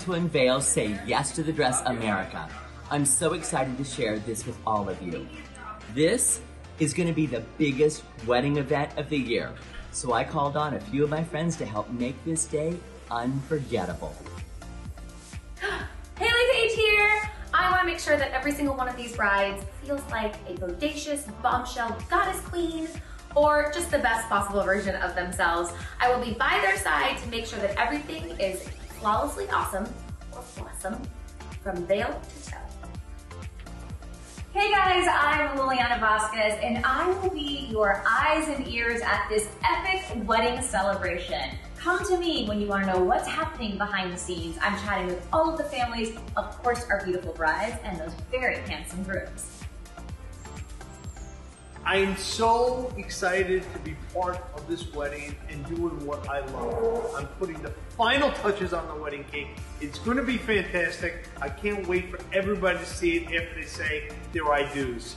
to unveil Say Yes to the Dress America. I'm so excited to share this with all of you. This is going to be the biggest wedding event of the year, so I called on a few of my friends to help make this day unforgettable. Hayley Paige here! I want to make sure that every single one of these brides feels like a bodacious bombshell goddess queen or just the best possible version of themselves. I will be by their side to make sure that everything is flawlessly awesome or blossom from veil to toe. Hey guys, I'm Liliana Vazquez and I will be your eyes and ears at this epic wedding celebration. Come to me when you want to know what's happening behind the scenes. I'm chatting with all of the families, of course our beautiful brides and those very handsome grooms. I am so excited to be part of this wedding and doing what I love. I'm putting the final touches on the wedding cake. It's going to be fantastic. I can't wait for everybody to see it after they say their I do's.